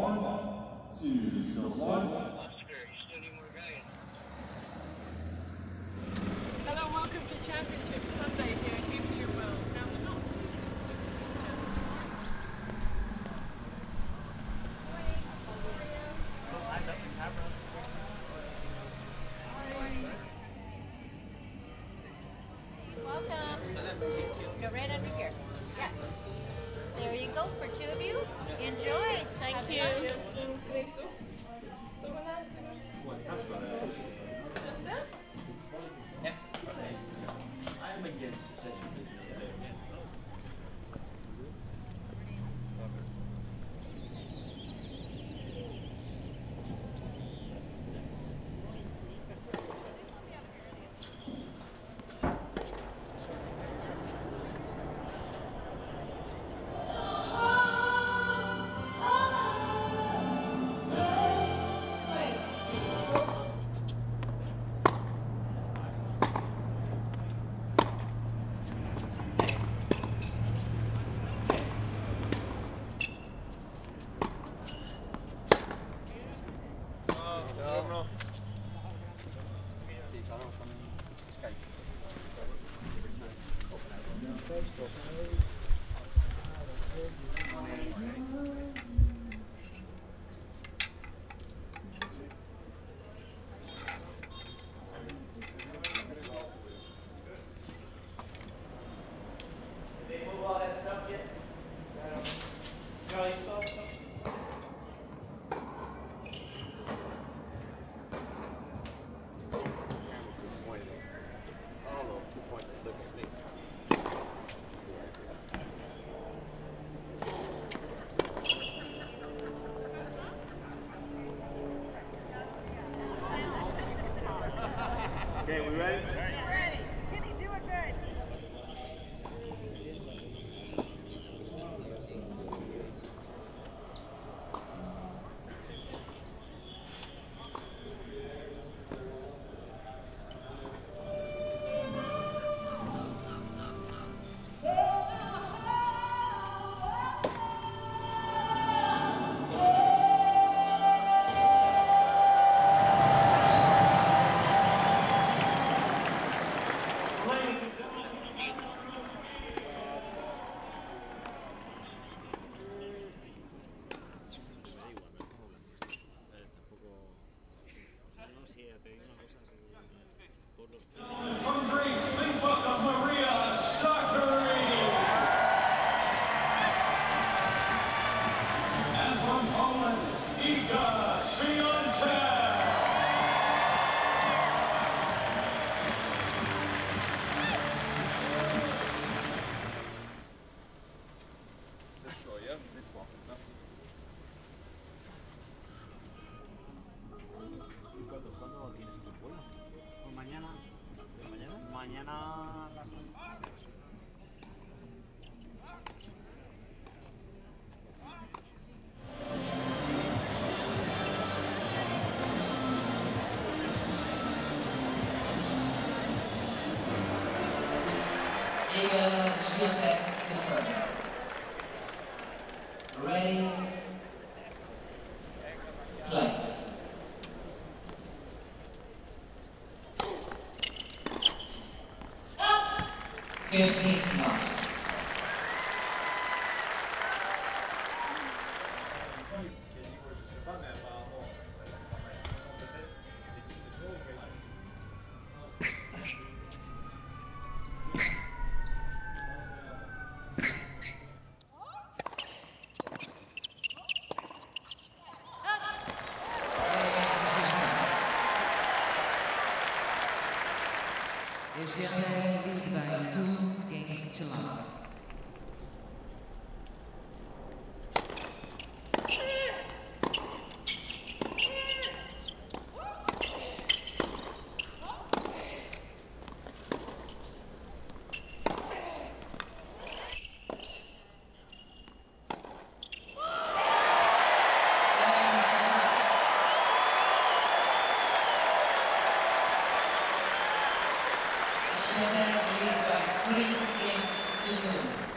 one, two, still one. versículo 9. Ich werde lieb bei Two Games to three things to do.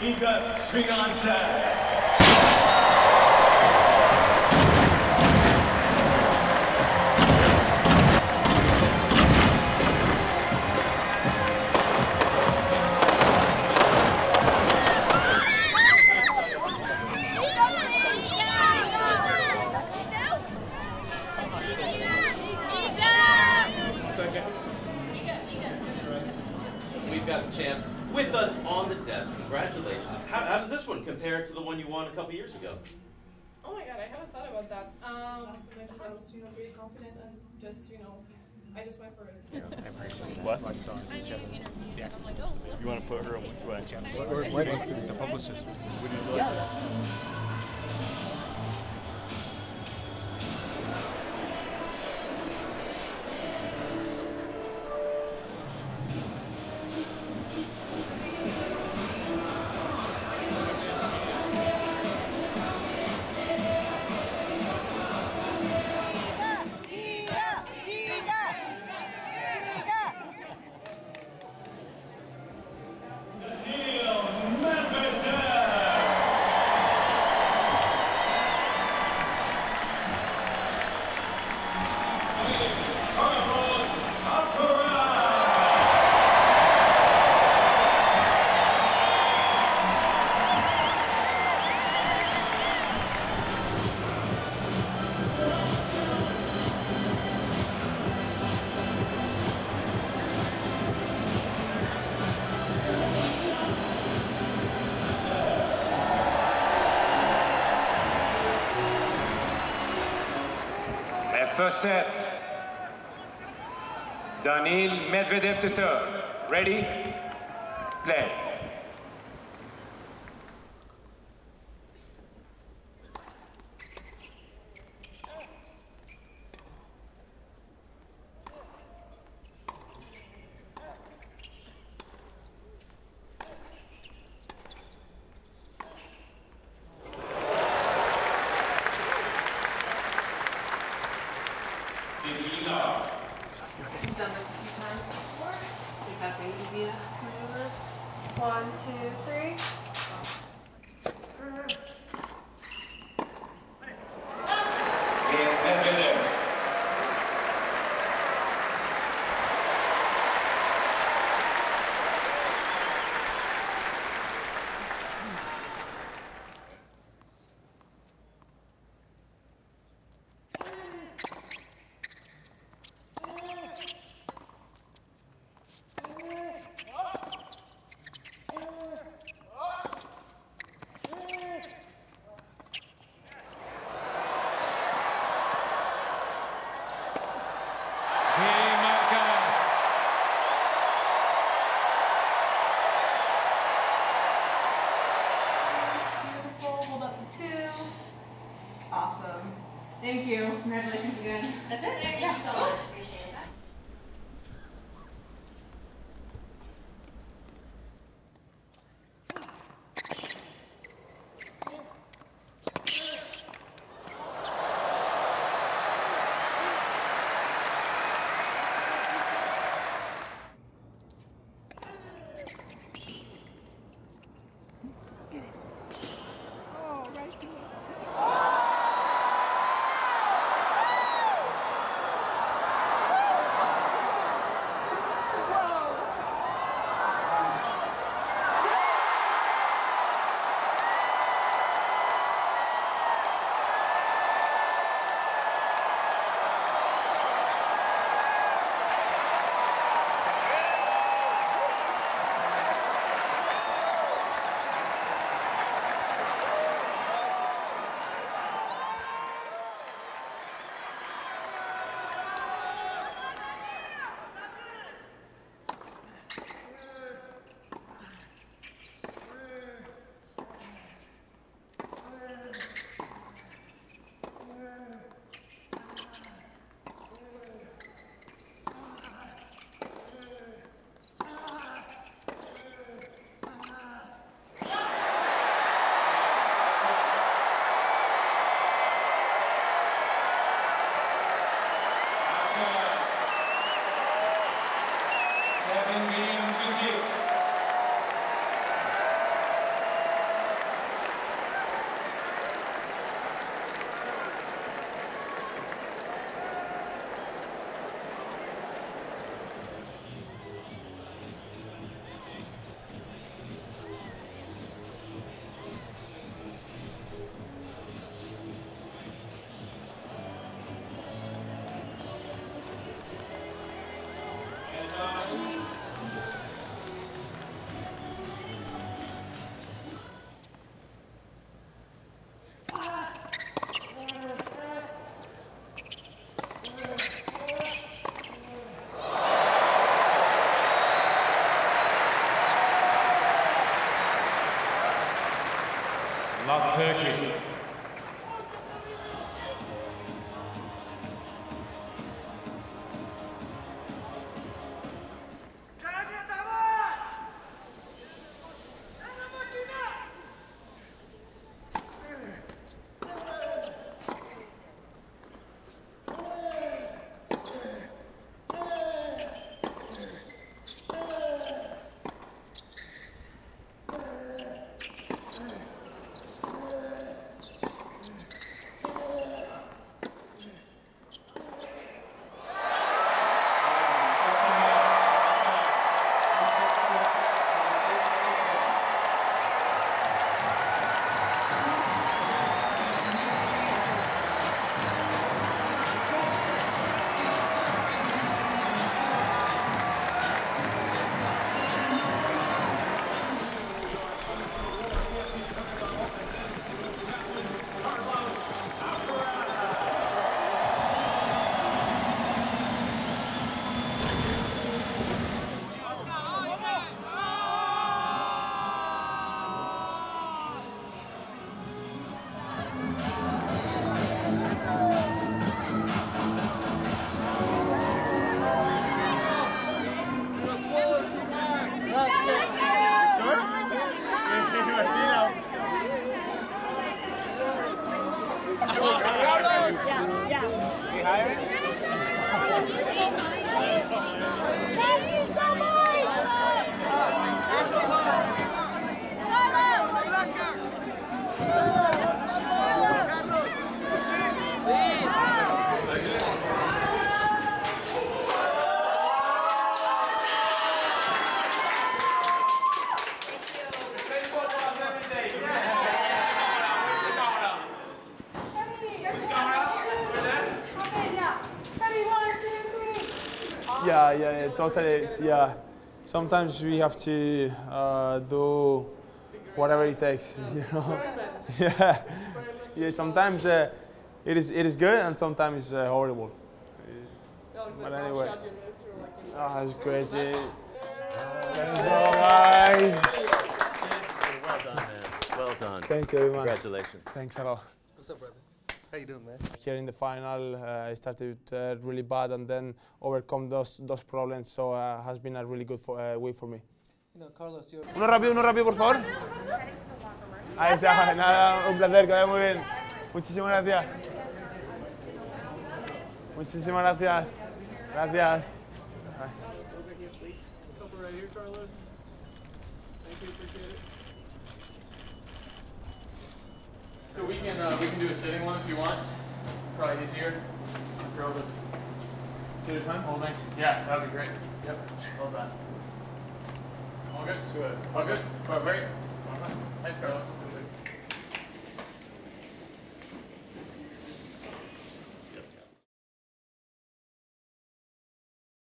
Champion, Iga Congratulations. How, how does this one compare to the one you won a couple years ago? Oh my god, I haven't thought about that. Um, last time I did, I was, you know, pretty confident and just, you know, I just went for it. Yeah. What? You want to put her on which way? The publicist. Would you like Neil First set. Daniil Medvedev to serve. Ready? Play. We've done this a few times before. We've had the easy maneuver. One, two, three. Neil Medvedev. Game Alcaraz. Beautiful. Hold up the two. Awesome. Thank you. Congratulations again. That's it? Thank you. Bye. Totally. Yeah. Sometimes we have to uh, do whatever it takes. You know. Yeah. Yeah. Sometimes uh, it is it is good, and sometimes it's uh, horrible. But anyway. Oh, that's crazy. Let's go, guys. Well done, man. Well done. Thank you very much. Congratulations. Thanks a lot. What's up, brother? How you doing, man? Here in the final, uh, I started uh, really bad and then overcome those those problems. So uh, has been a really good for, uh, week for me. You know, Carlos, you're. Uno rápido, uno rápido, por favor. Ahí está, nada, un placer, que vaya muy bien. Muchísimas gracias. Muchísimas gracias. Gracias. Right here, Carlos. Thank you, appreciate it. So we can uh, we can do a sitting one if you want. Probably easier. Throw this. See the time holding. Yeah, that'd be great. Yep, Hold that. All good. All good. All great. Thanks, Carlos.